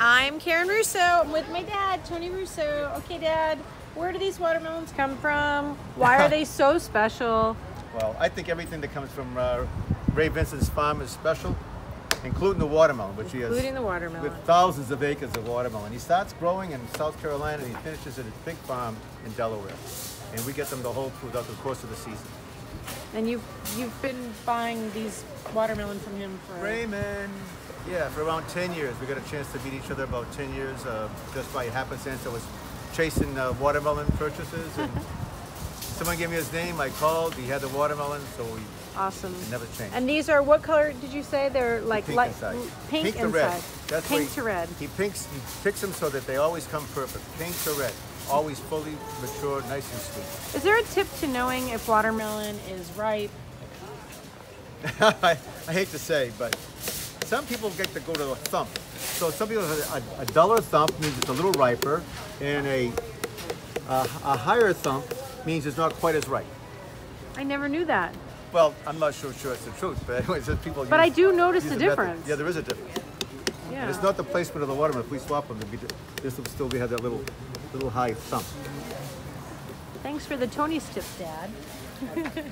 I'm Karen Russo. I'm with my dad, Tony Russo. Okay, Dad, where do these watermelons come from? Why are they so special? Well, I think everything that comes from uh, Ray Vincent's farm is special, including the watermelon, which he has Including the watermelon. with thousands of acres of watermelon. He starts growing in South Carolina and he finishes it at his big farm in Delaware. And we get them the whole throughout the course of the season. And you've you've been buying these watermelon from him for Raymond, yeah, for around 10 years. We got a chance to meet each other about 10 years uh, just by happenstance. I was chasing uh, watermelon purchases and someone gave me his name. I called, he had the watermelon, so we awesome. it never changed. And these are what color did you say? They're like pink light inside. pink, to inside. red. That's pink why to red. He pinks, he picks them so that they always come perfect. Pink to red, always fully mature, nice and sweet. Is there a tip to knowing if watermelon is ripe? I, I hate to say, but some people get to go to a thump. So some people have a, a duller thump means it's a little riper, and a, a a higher thump means it's not quite as ripe. I never knew that. Well, I'm not so sure it's the truth, but anyways, there's people. But use- I do notice the method. difference. Yeah, there is a difference. Yeah. And it's not the placement of the watermelon. If we swap them, be, this will still be have that little little high thump. Thanks for the Tony's tips, Dad.